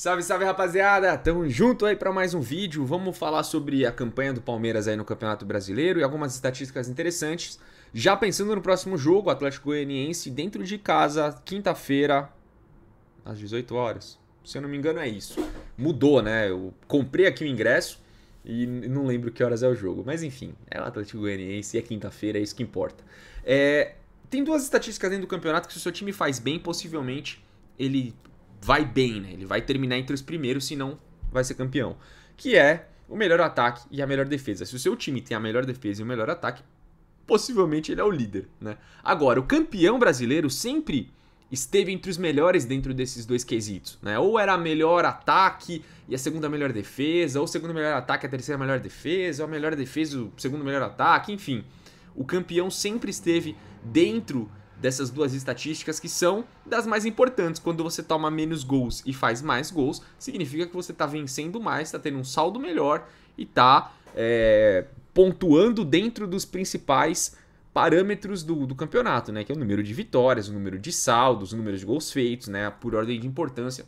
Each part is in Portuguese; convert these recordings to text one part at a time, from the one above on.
Salve, salve rapaziada! Tamo junto aí para mais um vídeo. Vamos falar sobre a campanha do Palmeiras aí no Campeonato Brasileiro e algumas estatísticas interessantes. Já pensando no próximo jogo, Atlético Goianiense dentro de casa, quinta-feira, às 18 horas. Se eu não me engano é isso. Mudou, né? Eu comprei aqui o ingresso e não lembro que horas é o jogo. Mas enfim, é o Atlético Goianiense e é quinta-feira, é isso que importa. É... Tem duas estatísticas dentro do campeonato que se o seu time faz bem, possivelmente ele vai bem, né? Ele vai terminar entre os primeiros, senão vai ser campeão. Que é o melhor ataque e a melhor defesa. Se o seu time tem a melhor defesa e o melhor ataque, possivelmente ele é o líder, né? Agora, o campeão brasileiro sempre esteve entre os melhores dentro desses dois quesitos, né? Ou era melhor ataque e a segunda melhor defesa, ou segundo melhor ataque e a terceira melhor defesa, ou a melhor defesa o segundo melhor ataque, enfim. O campeão sempre esteve dentro dessas duas estatísticas que são das mais importantes. Quando você toma menos gols e faz mais gols, significa que você está vencendo mais, está tendo um saldo melhor e está é, pontuando dentro dos principais parâmetros do, do, campeonato, né? Que é o número de vitórias, o número de saldos, o número de gols feitos, né? Por ordem de importância.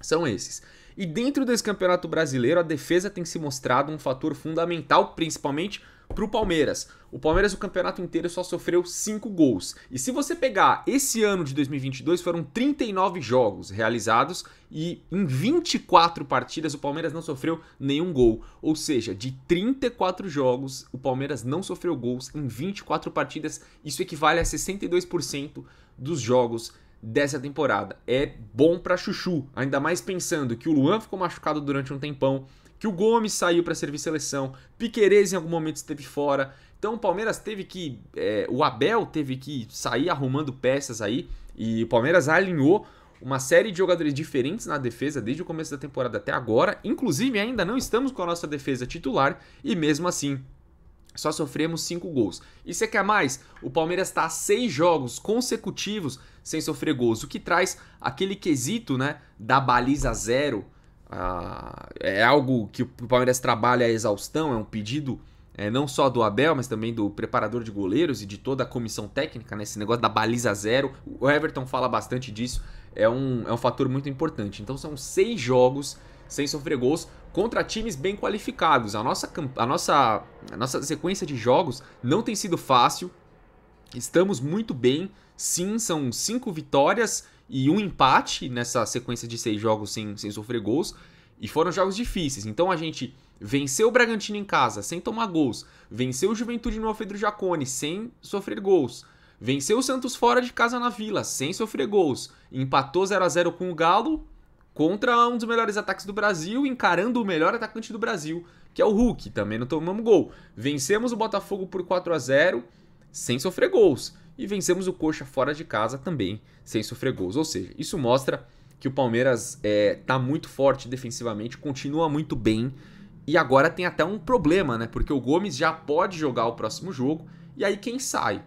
São esses. E dentro desse campeonato brasileiro, a defesa tem se mostrado um fator fundamental, principalmente para o Palmeiras. O Palmeiras o campeonato inteiro só sofreu 5 gols. E se você pegar esse ano de 2022, foram 39 jogos realizados e em 24 partidas o Palmeiras não sofreu nenhum gol. Ou seja, de 34 jogos, o Palmeiras não sofreu gols em 24 partidas. Isso equivale a 62% dos jogos dessa temporada. É bom para chuchu, ainda mais pensando que o Luan ficou machucado durante um tempão, que o Gomes saiu para servir seleção, Piquerez em algum momento esteve fora. Então o Palmeiras teve que. É, o Abel teve que sair arrumando peças aí. E o Palmeiras alinhou uma série de jogadores diferentes na defesa desde o começo da temporada até agora. Inclusive, ainda não estamos com a nossa defesa titular. E mesmo assim, só sofremos 5 gols. E você quer mais? O Palmeiras está a 6 jogos consecutivos sem sofrer gols, o que traz aquele quesito né, da baliza zero ah, é algo que o Palmeiras trabalha a exaustão, é um pedido é, não só do Abel, mas também do preparador de goleiros e de toda a comissão técnica, né? Esse negócio da baliza zero. O Everton fala bastante disso, é um, é um fator muito importante. Então são seis jogos sem sofrer gols contra times bem qualificados. A nossa, a nossa, a nossa sequência de jogos não tem sido fácil. Estamos muito bem. Sim, são cinco vitórias e um empate nessa sequência de seis jogos sem, sem sofrer gols. E foram jogos difíceis. Então a gente venceu o Bragantino em casa sem tomar gols. Venceu o Juventude no Alfredo Jacone sem sofrer gols. Venceu o Santos fora de casa na Vila sem sofrer gols. Empatou 0 a 0 com o Galo contra um dos melhores ataques do Brasil, encarando o melhor atacante do Brasil, que é o Hulk. Também não tomamos gol. Vencemos o Botafogo por 4 a 0 sem sofrer gols e vencemos o Coxa fora de casa também, sem sofrer gols. Ou seja, isso mostra que o Palmeiras está é, muito forte defensivamente, continua muito bem e agora tem até um problema, né? Porque o Gomes já pode jogar o próximo jogo e aí quem sai?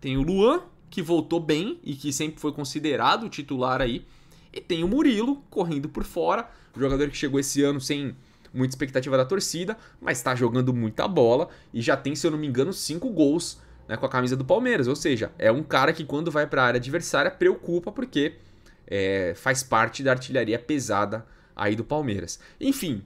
Tem o Luan, que voltou bem e que sempre foi considerado o titular aí, e tem o Murilo correndo por fora, jogador que chegou esse ano sem muita expectativa da torcida, mas está jogando muita bola e já tem, se eu não me engano, cinco gols né, com a camisa do Palmeiras. Ou seja, é um cara que quando vai para a área adversária preocupa porque é, faz parte da artilharia pesada aí do Palmeiras. Enfim,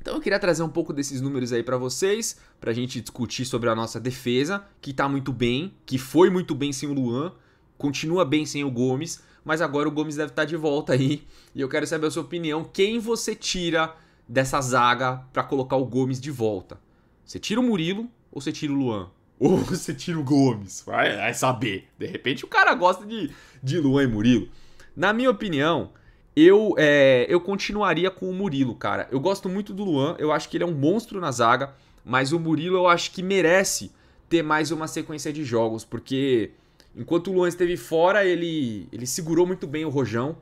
então eu queria trazer um pouco desses números aí para vocês, para a gente discutir sobre a nossa defesa, que está muito bem, que foi muito bem sem o Luan, continua bem sem o Gomes, mas agora o Gomes deve estar tá de volta aí. E eu quero saber a sua opinião, quem você tira dessa zaga para colocar o Gomes de volta? Você tira o Murilo ou você tira o Luan? Ou você tira o Gomes. Vai, vai saber. De repente o cara gosta de, de Luan e Murilo. Na minha opinião, eu, é, eu continuaria com o Murilo, cara. Eu gosto muito do Luan, eu acho que ele é um monstro na zaga, mas o Murilo eu acho que merece ter mais uma sequência de jogos, porque enquanto o Luan esteve fora, ele, ele segurou muito bem o Rojão.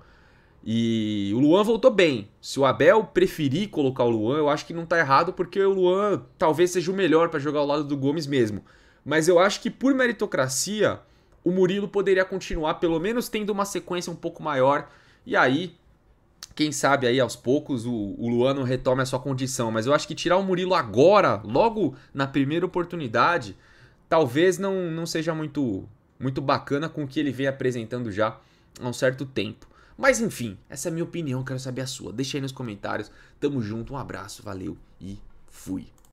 E o Luan voltou bem. Se o Abel preferir colocar o Luan, eu acho que não tá errado, porque o Luan talvez seja o melhor para jogar ao lado do Gomes mesmo. Mas eu acho que por meritocracia, o Murilo poderia continuar, pelo menos tendo uma sequência um pouco maior. E aí, quem sabe aí aos poucos o, o Luano retome a sua condição. Mas eu acho que tirar o Murilo agora, logo na primeira oportunidade, talvez não, não seja muito, muito bacana com o que ele vem apresentando já há um certo tempo. Mas enfim, essa é a minha opinião, quero saber a sua. Deixa aí nos comentários. Tamo junto, um abraço, valeu e fui.